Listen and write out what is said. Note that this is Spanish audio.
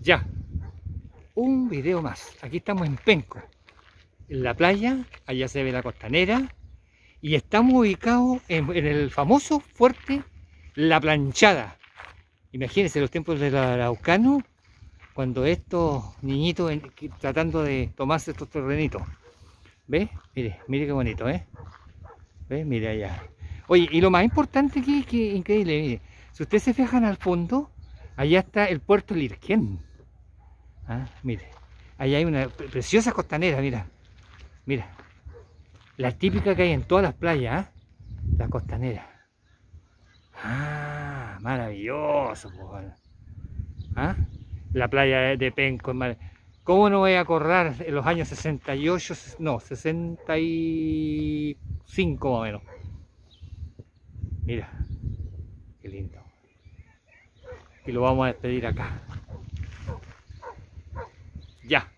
Ya, un video más. Aquí estamos en Penco, en la playa, allá se ve la costanera, y estamos ubicados en, el famoso fuerte La Planchada. Imagínense los tiempos del Araucano, cuando estos niñitos tratando de tomarse estos terrenitos. ¿Ve? Mire, mire qué bonito, ¿eh? Mire allá. Oye, y lo más importante que, que increíble, mire, si ustedes se fijan al fondo, allá está el puerto Lirquén. ¿Ah? Mire, allá hay una preciosa costanera, mira. Mira. La típica que hay en todas las playas, ¿ah? La costanera. Ah, maravilloso, ¿Ah? La playa de Penco. ¿Cómo no voy a acordar en los años 68, no, 65 más o menos? Mira, qué lindo. Y lo vamos a despedir acá. Ya.